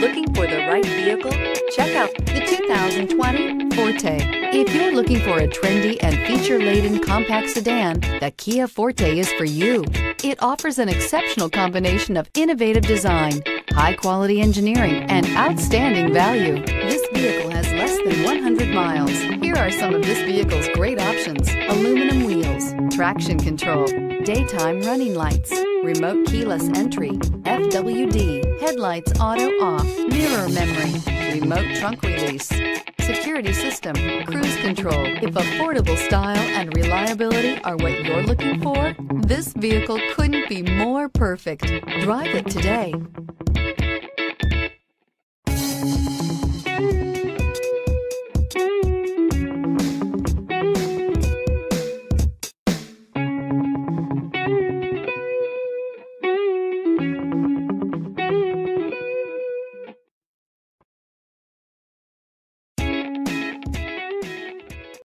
Looking for the right vehicle? Check out the 2020 Forte. If you're looking for a trendy and feature-laden compact sedan, the Kia Forte is for you. It offers an exceptional combination of innovative design, high-quality engineering, and outstanding value. This vehicle has less than 100 miles. Here are some of this vehicle's great options. Aluminum wheels, traction control, daytime running lights, remote keyless entry, FWD, headlights auto off, mirror memory, remote trunk release, security system, cruise control. If affordable style and reliability are what you're looking for, this vehicle couldn't be more perfect. Drive it today.